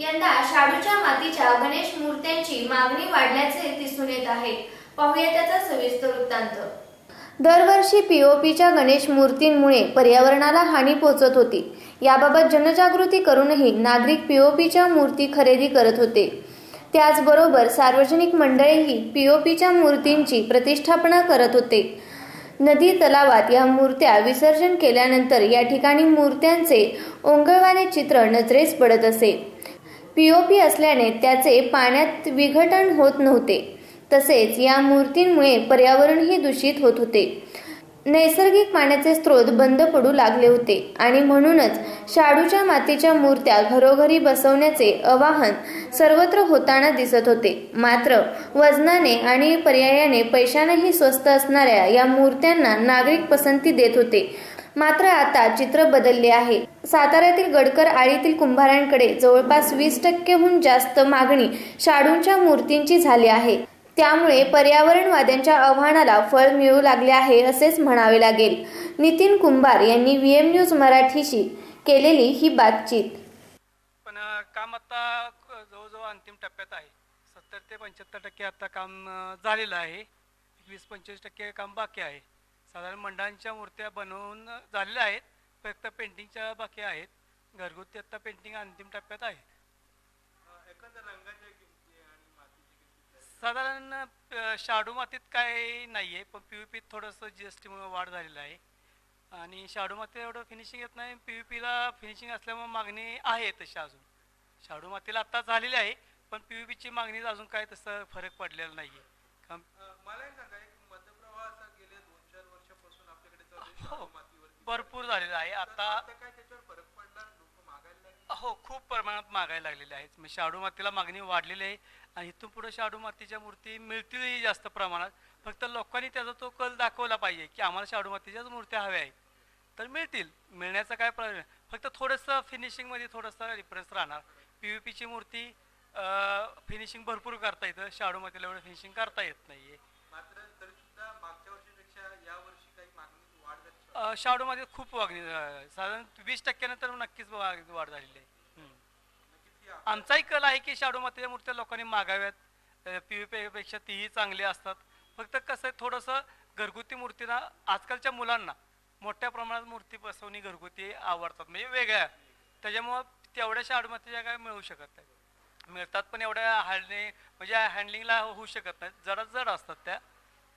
यंदा शाडूच्या मातीच्या गणेश मूर्त्यांची मागणी वाढल्याचे दिसून येत आहे. पाहूया त्याचा सविस्तर वृत्तांत. दरवर्षी पीओपीच्या गणेश मूर्तींमुळे पर्यावरणाला हानी पोहोचत होती. याबाबत जनजागृती करूनही नागरिक पीओपीच्या मूर्ती खरेदी करत होते. त्याचबरोबर सार्वजनिक मंडळीही पीओपीच्या मूर्तींची प्रतिष्ठापना करत होते. नदी तलावात या मूर्त्या विसर्जन केल्यानंतर या ठिकाणी मूर्त्यांचे ओंगळवाने चित्र नजरेस पडत असे. पीओपी असल्याने त्याचे पाण्यात विघटन होत नव्हते. तसेच या मूर्तींमुळे पर्यावरणही दूषित होत होते. नैसर्गिक पाण्याचे स्रोत बंद पडू लागले होते आणि म्हणूनच शाडूच्या मातीच्या मूर्त्या घरोघरी बसवण्याचे आवाहन सर्वत्र होताना दिसत होते. मात्र वजनाने आणि पर्यायाने पैशानेही स्वस्त असणाऱ्या या मूर्त्यांना नागरिक पसंती देत होते. मात्र आता चित्र बदलले आहे. साताऱ्यातील गडकर आळीतील कुंभारांकडे जवळपास वीस टक्केहून जास्त मागणी शाडूंच्या मूर्तींची झाली आहे. त्यामुळे पर्यावरणवाद्यांच्या आव्हानाला फळ मिळू लागले आहे असेच म्हणावे लागेल. नितीन कुंभार यांनी व्हीएम न्यूज मराठीशी केलेली ही बातचीत. पण काम आता जवळजवळ अंतिम टप्प्यात आहे. सत्तर ते पंच्याहत्तर टक्के आता काम झालेलं आहे. वीस पंचवीस टक्के काम बाकी आहे. साधारण मंडळांच्या मूर्त्या बनवून झालेल्या आहेत. फक्त पेंटिंगच्या बाकी आहेत. घरगुती आता पेंटिंग अंतिम टप्प्यात आहे. साधारण शाडू मातीत काय नाही आहे पण पी यू पीत थोडंसं जी एस टीमुळे वाढ झालेलं आहे. आणि शाडू मातीला एवढं फिनिशिंग येत नाही. पी यू पीला फिनिशिंग असल्यामुळे मागणी आहे तशी अजून. शाडू मातीला आता झालेली आहे पण पी यू पीची मागणी अजून काय तसं फरक पडलेला नाही आहे कारण मला एक सांगा एक मध्यप्रवाह असा गेले दोन चार वर्षापासून आपल्याकडे चालू आहे हो, भरपूर झालेला आहे. आता हो खूप प्रमाणात मागायला लागलेले आहेत. म्हणजे शाडू मातीला मागणी वाढलेली आहे. आणि इथून पुढे शाडू मातीच्या मूर्ती मिळतीलही जास्त प्रमाणात. फक्त लोकांनी त्याचा तो कल दाखवला पाहिजे की आम्हाला शाडू मातीच्याच मूर्त्या हव्या आहेत. तर मिळतील. मिळण्याचा काय प्रॉब्लेम नाही. फक्त थोडंसं फिनिशिंगमध्ये थोडंसं डिफरन्स राहणार. पी व्ही पीची मूर्ती फिनिशिंग भरपूर करता येतं. शाडू मातीला एवढं फिनिशिंग करता येत नाही आहे मात्र तरी सुद्धा मागच्या वर्षीपेक्षा या वर्षी काही मागणी वाढ झाली. शाडोमध्ये खूप वागणी साधारण वीस टक्क्यानंतर नक्कीच वा- वाढ झालेली आहे. आमचाही कल आहे की शाडू मातीच्या मूर्त्या लोकांनी मागाव्यात. पी व्ही पेपेक्षा तीही चांगली असतात. फक्त कसं आहे थोडंसं घरगुती मूर्तीना आजकालच्या मुलांना मोठ्या प्रमाणात मूर्ती बसवणी घरगुती आवडतात. म्हणजे वेगळ्या. त्याच्यामुळं तेवढ्या शाडू मातीच्या काय मिळू शकत नाही. मिळतात पण एवढ्या हाडणे म्हणजे हँडलिंगला होऊ शकत नाही. जरा जड असतात त्या.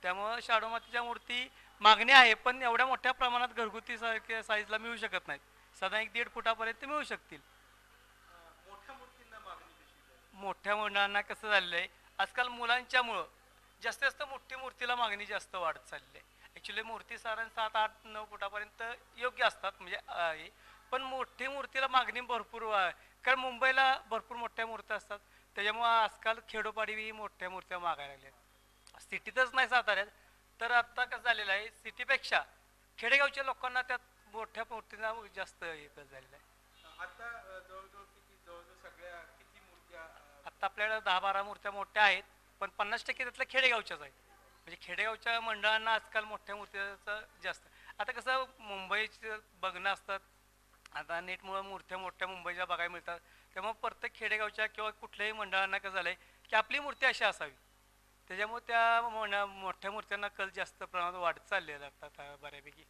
त्यामुळं शाडू मातीच्या मूर्ती मागणी आहे पण एवढ्या मोठ्या प्रमाणात घरगुती सारख्या साईजला मिळू शकत नाहीत. साधारण एक दीड फुटापर्यंत मिळू शकतील. मोठ्या मोठ्या मुलांना कसं झालेलं आहे आजकाल मुलांच्यामुळं जास्तीत जास्त मोठी मूर्तीला मागणी जास्त वाढत चालली आहे. ॲक्च्युली मूर्ती साधारण सात आठ नऊ फुटापर्यंत योग्य असतात म्हणजे पण मोठी मूर्तीला मागणी भरपूर कारण मुंबईला भरपूर मोठ्या मूर्त्या असतात. त्याच्यामुळं आजकाल खेडोपाडी मोठ्या मूर्त्या मागायला लागल्या सिटीतच नाही साताऱ्यात. तर आता कसं झालेलं आहे सिटीपेक्षा खेडेगावच्या लोकांना त्यात मोठ्या मूर्तींना जास्त हे झालेलं आहे. आता जवळजवळ किती जवळजवळ सगळ्या किती मूर्त्या अं, आता आपल्याकडे दहा बारा मूर्त्या मोठ्या आहेत पण पन्नास टक्के त्यातल्या खेडेगावच्याच आहेत. म्हणजे खेडेगावच्या मंडळांना आजकाल मोठ्या मूर्त्याचं जास्त. आता कसं मुंबईचं बघणं असतात आता नेटमुळं मूर्त्या मोठ्या मुंबईच्या बघायला मिळतात. त्यामुळे प्रत्येक खेडेगावच्या किंवा कुठल्याही मंडळांना कसं झालं आहे की आपली मूर्ती अशी असावी. त्याच्यामुळे त्या मोठ्या मोठ्या मूर्त्यांना कल जास्त प्रमाणात वाढत चाललेला आता बऱ्यापैकी.